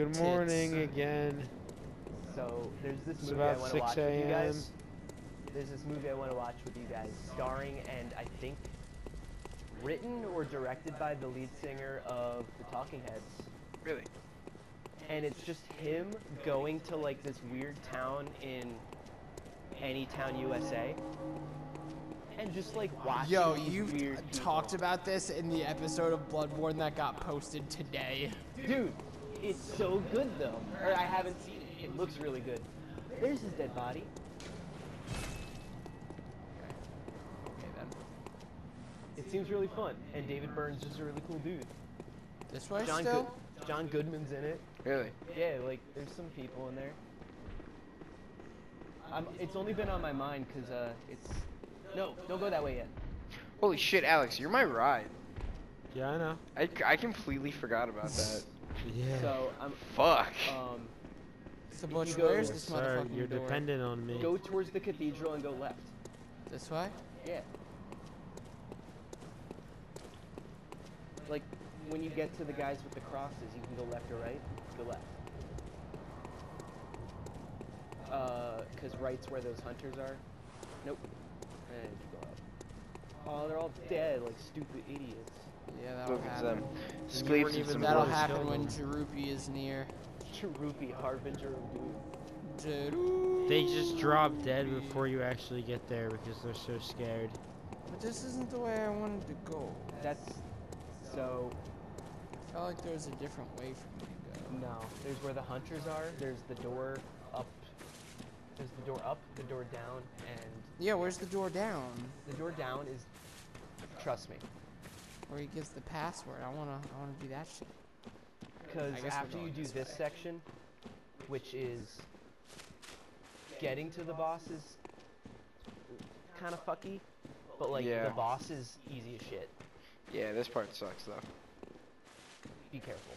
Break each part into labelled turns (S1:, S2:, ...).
S1: Good
S2: Tits.
S1: morning again.
S3: So there's this
S1: It's
S3: movie I want to watch with you guys. There's this movie I want to watch with you guys, starring and I think written or directed by the lead singer of the Talking Heads.
S4: Really?
S3: And it's just him going to like this weird town in any town USA. And just like watching
S2: Yo, you've
S3: weird
S2: talked
S3: people.
S2: about this in the episode of Bloodborne that got posted today.
S3: Dude, it's so good though. Or I haven't seen it. It looks really good. There's his dead body.
S2: Okay then.
S3: It seems really fun. And David Byrne's just a really cool dude.
S2: This way
S3: John,
S2: still?
S3: Good- John Goodman's in it.
S4: Really?
S3: Yeah, like there's some people in there. I'm, it's only been on my mind because uh, it's no, don't go that way yet.
S4: Holy shit, Alex, you're my ride.
S1: Yeah, I know.
S4: I, I completely forgot about that.
S1: Yeah.
S3: So I'm
S4: Fuck.
S3: um,
S2: So
S3: you
S2: Butch,
S3: go-
S2: where's
S1: Yes,
S2: this
S1: sir,
S2: motherfucking
S1: you're
S2: door?
S1: dependent on me.
S3: go towards the cathedral and go left.
S2: This way?
S3: Yeah. Like when you get to the guys with the crosses, you can go left or right. Go left. Uh, cause right's where those hunters are. Nope. And go up. Oh, they're all dead, like stupid idiots.
S2: Yeah, that'll
S4: Look
S2: happen.
S4: them.
S1: weren't
S4: and
S1: even
S4: some
S2: That'll happen when
S1: them.
S2: Jerupi is near.
S3: Cherupi, Harbinger of Doom.
S1: They just drop dead before you actually get there because they're so scared.
S2: But this isn't the way I wanted to go.
S3: That's so.
S2: I felt like there was a different way for me to go.
S3: No, there's where the hunters are. There's the door up. There's the door up, the door down, and
S2: Yeah, where's the door down?
S3: the door down is. Trust me,
S2: Where he gives the password. I wanna, I wanna do that shit.
S3: because
S2: I guess we're
S3: after you do
S2: this
S3: this section, which is getting to the boss is kind of fucky, but like
S4: Yeah.
S3: the boss is easy as shit.
S4: Yeah, this part sucks though.
S3: Be careful.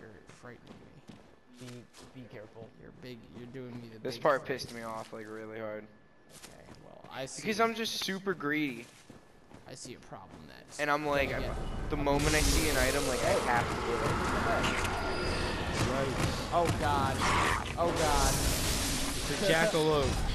S2: You're frightening me.
S3: Be be careful.
S2: You're big. You're doing me the.
S4: This part
S2: fright.
S4: pissed me off like really hard.
S2: Okay, well, I see.
S4: Because I'm just super greedy.
S2: I see a problem that.
S4: And I'm like,
S2: Yeah.
S4: the moment I see an item, like I have to get it.
S1: Right.
S2: Oh god. Oh god.
S1: It's a jackalope.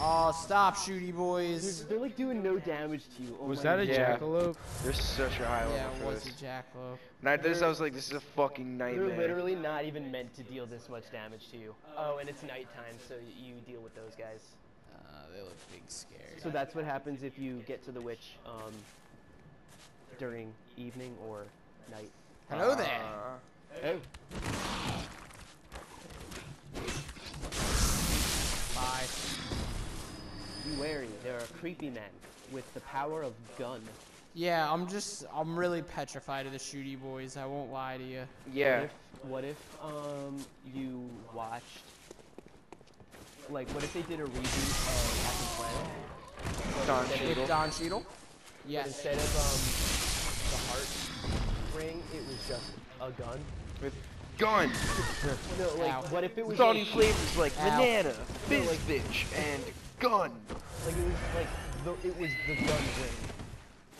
S2: Oh, stop, shooty
S3: They're,
S2: boys.
S3: they're like doing no damage to you. Oh
S1: Was that a
S3: God.
S4: Yeah.
S1: jackalope?
S4: There's such a high level
S2: Yeah, it
S4: for
S2: was
S4: this.
S2: a jackalope.
S4: And I this, I was like, this is a fucking nightmare.
S3: They're literally not even meant to deal this much damage to you. Oh, and it's nighttime, so you deal with those guys.
S2: Uh, they look big scared.
S3: So that's what happens if you get to the witch um, during evening or night.
S2: Hello there.
S4: Uh,
S3: Oh.
S2: Bye.
S3: Be wary, there are creepy men with the power of gun.
S2: Yeah, I'm just, I'm really petrified of the shooty boys. I won't lie to you.
S4: yeah.
S3: What if, what if um you watched like what if they did a reboot of Captain Planet?
S4: Don
S3: Instead of-
S4: Cheadle.
S2: Don Cheadle? Yes.
S3: instead of um the heart ring, it was just a gun.
S4: With gun.
S3: No, like
S2: Ow.
S3: what if it was
S4: With all
S3: like,
S4: these flavors like
S2: Ow.
S4: banana,
S3: No, like-
S4: fizzbitch, and gun.
S3: like it was like the, it was the gun ring.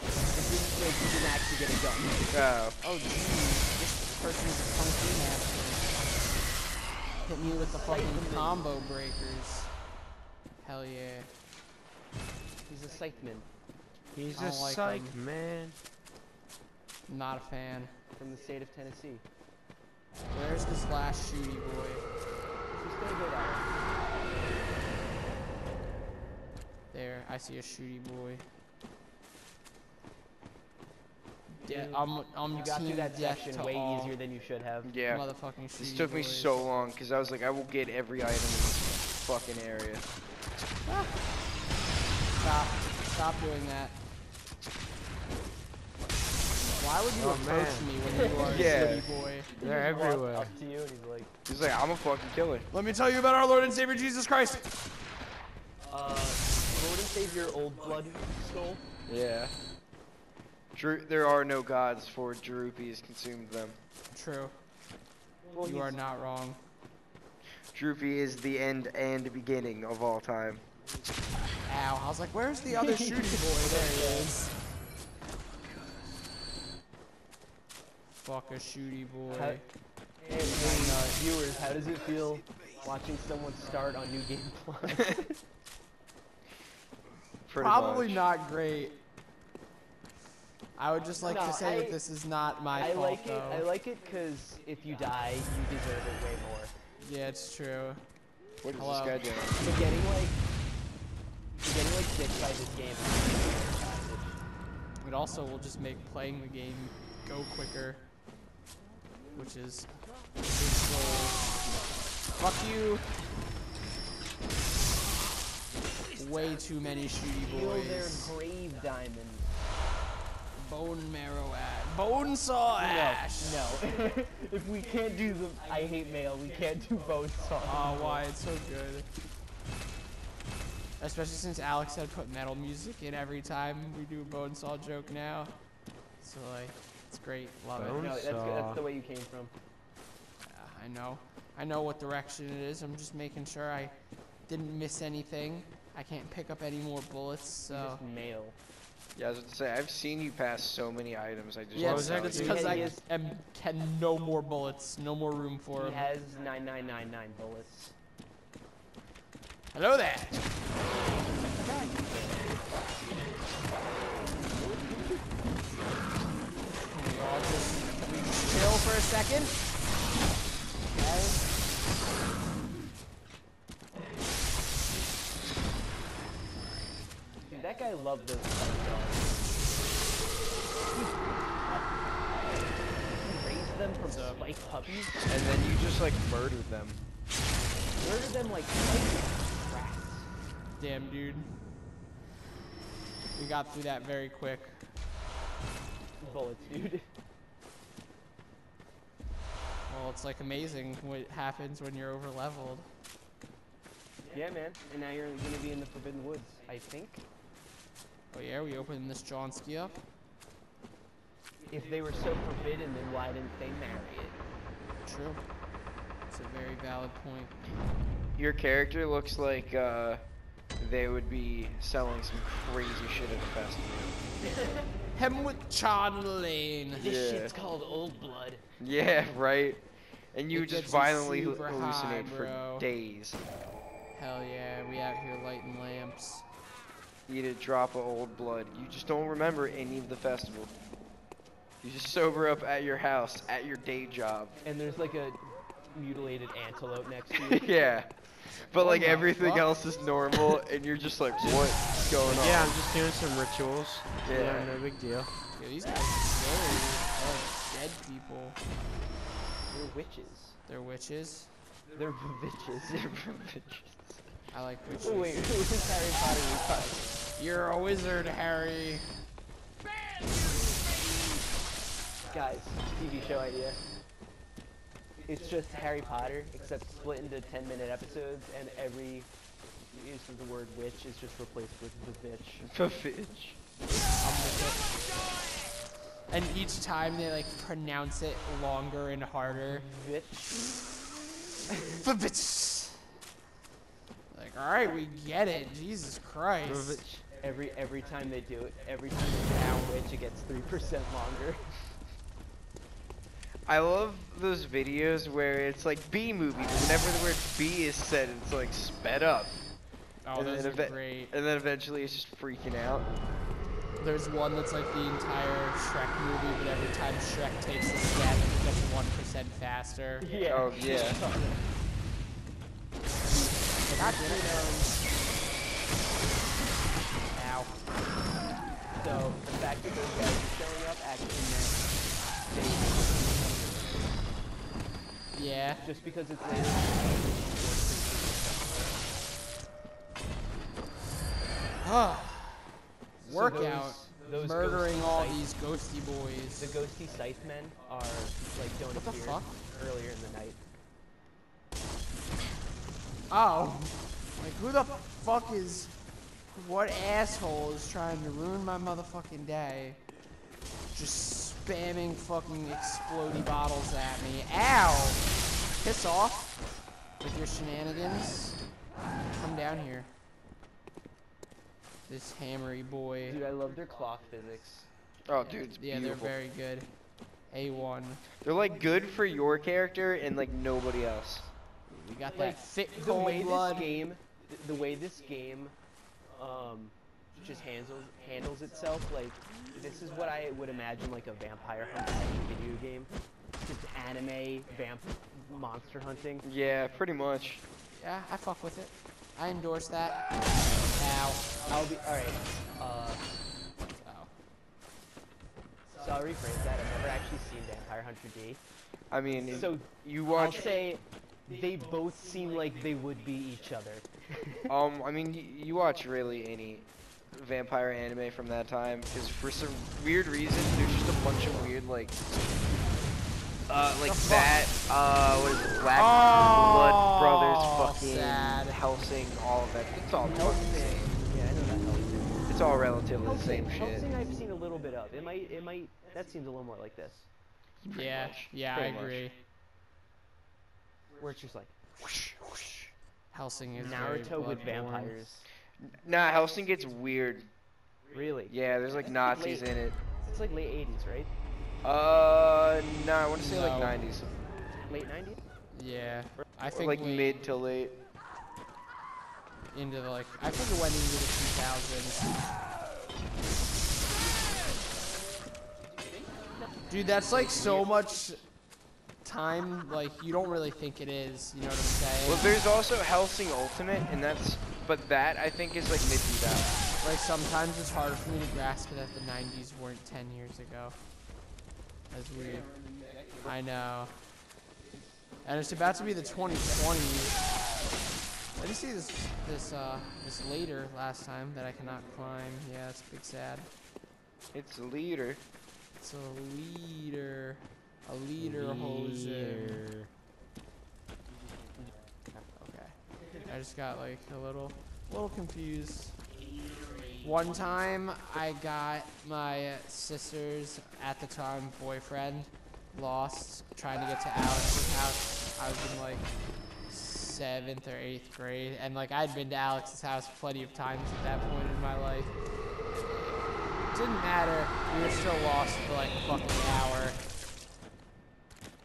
S3: It didn't like you didn't actually get a gun.
S4: Oh.
S2: Oh, jeez. This person's a kung fu master. Hit me with the fucking combo breakers. Hell yeah.
S3: He's a psych scytheman
S1: He's a
S2: don't like
S1: psych
S2: him.
S1: man.
S2: Not a fan.
S3: from the state of Tennessee.
S2: Where's this last shooty boy?
S3: Just gonna go that way.
S2: There, I see a shooty boy. De-
S3: Dude,
S2: I'm, I'm
S3: You got through that
S2: death
S3: section way
S2: all
S3: easier than you should have.
S4: Yeah.
S2: Motherfucking
S4: This took me
S2: boys.
S4: so long because I was like, I will get every item in this fucking area.
S2: Stop. Stop doing that. Why would you
S1: Oh,
S2: approach
S1: man.
S2: me when you are
S4: Yeah.
S2: a shitty boy?
S1: They're
S3: just
S1: everywhere.
S3: Up to you and he's like,
S4: He's like, I'm a fucking killer.
S2: Let me tell you about our Lord and Savior Jesus Christ.
S3: uh, Lord and Savior Old Blood Skull.
S4: Yeah. Drew, there are no gods, for Drupi has consumed them.
S2: True.
S3: Well,
S2: You are not wrong.
S4: Droopy is the end and beginning of all time.
S2: Ow. I was like, where's the other shooty boy? There he is. Fuck a shooty boy.
S3: How, and, and uh, viewers, how does it feel watching someone start on New Game Plus?
S2: Probably
S4: much.
S2: not great. I would just like
S3: No,
S2: to say
S3: I-
S2: that this is not my
S3: I
S2: fault
S3: like it.
S2: though.
S3: I like it because if you die, you deserve it way more.
S2: yeah, it's true.
S4: What is
S2: Hello.
S4: this guy doing?
S3: But getting like, getting like sick by this game.
S2: It also will just make playing the game go quicker, which is a big goal. Fuck you. Way too many shooty boys.
S3: Feel their
S2: boys.
S3: grave diamond.
S2: Bone marrow ash. Bone saw ash.
S3: No, no. if we can't do the I hate mail, we can't do bone saw.
S2: Oh, why? It's so good. Especially since Alex had put metal music in every time we do a bone saw joke now. So like, it's great. Love
S1: Bone
S3: No, that's good. That's the way you came from.
S2: it. Yeah, I know. I know what direction it is. I'm just making sure I didn't miss anything. I can't pick up any more bullets,
S3: You
S2: so.
S3: just mail.
S4: Yeah, I was about to say, I've seen you pass so many items. I just
S2: Yeah,
S1: What
S4: don't
S1: was that?
S4: know
S2: it's because I
S3: has-
S2: am can no more bullets, no more room for
S3: He
S2: them.
S3: has 9999 bullets.
S2: Hello there. Can we just, can we just chill for a second?
S3: Dude, that guy loved those them from
S2: up?
S3: spike puppies,
S4: And then you just like murdered them.
S3: murdered them like like rats.
S2: Damn, dude. We got through that very quick.
S3: Bullets, dude.
S2: Well, it's like amazing what happens when you're over leveled.
S3: Yeah, man. And now you're gonna be in the Forbidden Woods, I think.
S2: Oh yeah, we opened this Johnsky up.
S3: If they were so forbidden, then why didn't they marry it?
S2: True. It's a very valid point.
S4: Your character looks like uh, they would be selling some crazy shit at the festival.
S2: Him with Charlene.
S3: This
S4: Yeah.
S3: shit's called Old Blood.
S4: Yeah, right. And you
S2: It
S4: just violently hallucinate
S2: high,
S4: for days.
S2: Hell yeah, we out here lighting lamps.
S4: Eat a drop of old blood. You just don't remember any of the festival. You just sober up at your house, at your day job.
S3: And there's like a mutilated antelope next to you.
S4: yeah. But like everything
S2: fuck?
S4: else is normal, and you're just like, what's going on?
S1: Yeah, I'm just doing some rituals. Yeah,
S4: Yeah.
S1: no big deal.
S2: Yeah, these guys are scary. Oh, dead people.
S3: They're witches.
S2: They're witches.
S3: They're witches. They're witches.
S2: I like witches.
S3: oh wait, who's Harry Potter we cut?
S2: You're a wizard, Harry.
S3: Guys, TV show idea. It's just Harry Potter, except split into 10 minute episodes, and every use of the word witch is just replaced with the bitch.
S2: With it. And each time they like pronounce it longer and harder.
S3: Bitch.
S2: The bitch. Like, all right, we get it. Jesus Christ.
S3: Every every time they do it, every time they say witch, it gets three percent longer.
S4: I love those videos where it's like B movies. Whenever the word B is said, it's like sped up.
S2: Oh,
S4: and,
S2: those
S4: then
S2: are great.
S4: and then eventually it's just freaking out.
S2: There's one that's like the entire Shrek movie, but every time Shrek takes a step, it gets one percent faster.
S3: Yeah.
S4: Oh, yeah.
S2: God. Ow.
S3: So the fact that those guys are showing up actually meant they
S2: Yeah.
S3: just because it's.
S2: Ah.
S3: So
S2: Workout.
S3: those- those
S2: Murdering all these ghosty boys.
S3: The ghosty scythe men are like don't
S2: What the
S3: appear
S2: fuck?
S3: earlier in the night.
S2: Oh. Like, who the fuck is. What asshole is trying to ruin my motherfucking day? Just spamming fucking explodey bottles at me. Ow! Piss off with your shenanigans. Come down here. This hammery boy.
S3: Dude, I love their clock physics.
S4: Oh, dude, it's
S2: Yeah,
S4: beautiful.
S2: they're very good. A1.
S4: They're like good for your character and like nobody else.
S2: We got
S3: Like,
S2: that fit
S3: the
S2: cold
S3: way
S2: blood.
S3: this game, th- the way this game, um, just handles handles itself, like this is what I would imagine like a vampire hunting video game, just anime vamp monster hunting.
S4: Yeah, pretty much.
S2: Yeah, I fuck with it. I endorse that. Ow.
S3: I'll be all right. Uh,
S2: Oh.
S3: so I'll rephrase that. I've never actually seen Vampire Hunter D.
S4: I mean,
S3: So
S4: you watch.
S3: I'll say they both seem like they would be each other.
S4: Um, I mean, you, you watch really any vampire anime from that time because for some weird reason, there's just a bunch of weird like. Uh, like
S2: The fuck?
S4: that, uh, what is it, Black
S2: Oh,
S4: Blood Brothers, fucking
S2: sad.
S4: Hellsing, all of that. It's all fucking the same.
S3: Yeah, I know that Hellsing.
S4: It's all relatively the same shit.
S3: Hellsing I've seen a little bit of. It might, it might. That seems a little more like this,
S4: Pretty
S2: Yeah,
S4: much,
S2: yeah, I
S4: much.
S2: agree.
S3: where it's just like
S2: Hellsing is very
S3: Naruto with vampires.
S4: Nah, Hellsing gets weird.
S3: Really?
S4: Yeah, there's like
S3: It's
S4: Nazis
S3: late-
S4: in it.
S3: It's like late 80s, right?
S4: Uh, nah, I want to say like 90s.
S3: Late 90s?
S2: Yeah, I
S4: Or
S2: think
S4: like
S2: we-
S4: mid to late.
S2: into the like I think it went into the 2000s. Dude, that's like so much time. Like you don't really think it is. You know what I'm saying?
S4: Well, there's also Hellsing Ultimate, and that's, but that I think is like mid 2000.
S2: Like sometimes it's harder for me to grasp that the 90s weren't 10 years ago. That's weird. I know. And it's about to be the 2020. I did see this this uh this leader last time that I cannot climb. Yeah, it's big sad.
S4: It's a leader.
S2: It's a leader. A leader hoser. Okay. I just got like a little little confused. One time I got my sister's at the time boyfriend lost trying to get to Alex's house. I was in like seventh or eighth grade and like I'd been to Alex's house plenty of times at that point in my life. It Didn't matter. We were still lost for like a fucking hour.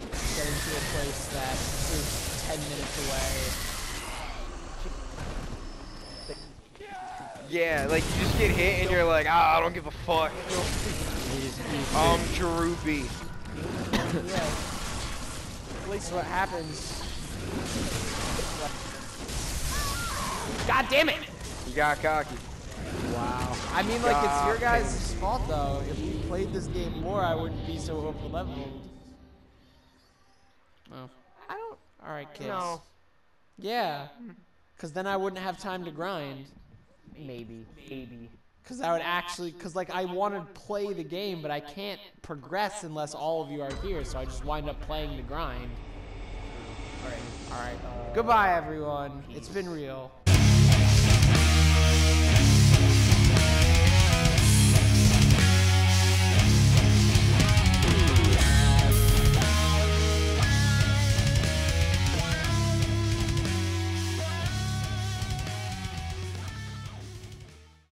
S2: Getting to a place that is 10 minutes away.
S4: Yeah, like you just get hit and you're like, ah, I don't give a fuck. Um, droopy.
S2: yeah. At least what happens. God damn it!
S4: You got cocky.
S2: Wow. I mean, like, it's your
S4: God
S2: guys' fault, though. If we played this game more, I wouldn't be so over leveled. Oh.
S3: I don't
S2: Alright, kids.
S3: know.
S2: Yeah. Because then I wouldn't have time to grind.
S3: Maybe. Maybe.
S2: Because I would actually, because, like, I want to play the game, but I can't progress unless all of you are here, so I just wind up playing the grind.
S3: Alright.
S2: Alright. Goodbye, everyone. It's been real.
S3: Peace.